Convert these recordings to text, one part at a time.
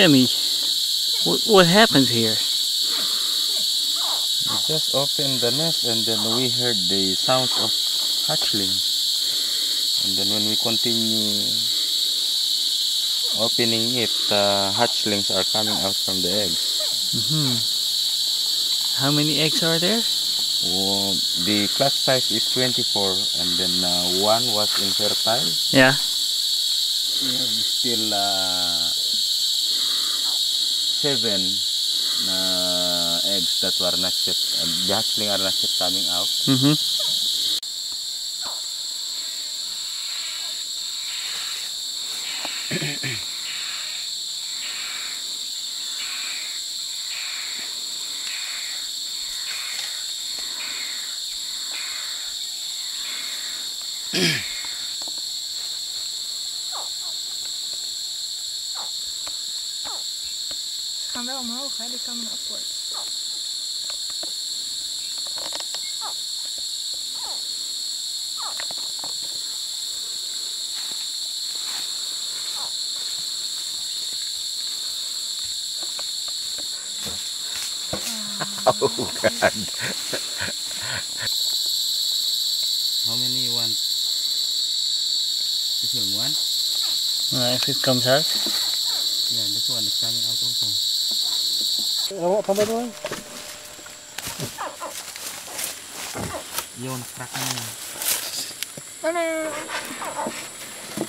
Sammy, what, what happened here? We just opened the nest and then we heard the sounds of hatchling. And then when we continue opening it, uh, hatchlings are coming out from the eggs. Mm -hmm. How many eggs are there? Well, the clutch size is 24 and then uh, one was infertile. Yeah. Still uh, seven uh, eggs that were not yet, uh, the hatchling are not yet coming out. Mm -hmm. gaan wel omhoog, hè? Die kan een upward. Oh God. How many you want to film? One? Uh, if it comes out. Yeah, this one is coming out also. រកធំទៅហ្នឹងយកប្រាក់ហ្នឹងណា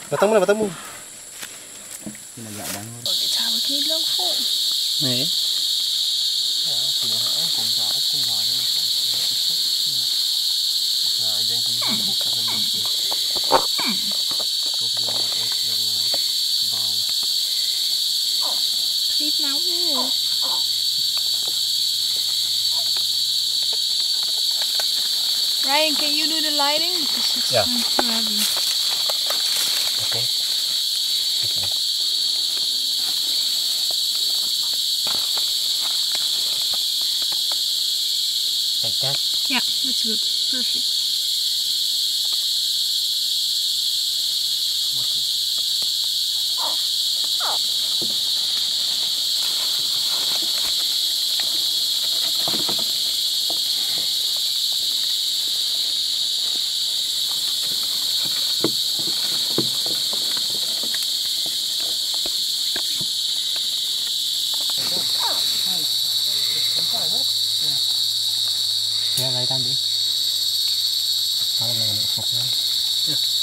បាត់ទៅមកបាត់ទៅមកនេះយ៉ាបានអូគេថាមកគេលងហ្វូណែคลิปแล้ว Ryan, can you do the lighting? Because it's Yeah. too heavy. Okay. Okay. Like that? Yeah, that's good. Perfect. Ra lấy tan đi. Thôi là một phục nữa. Yeah.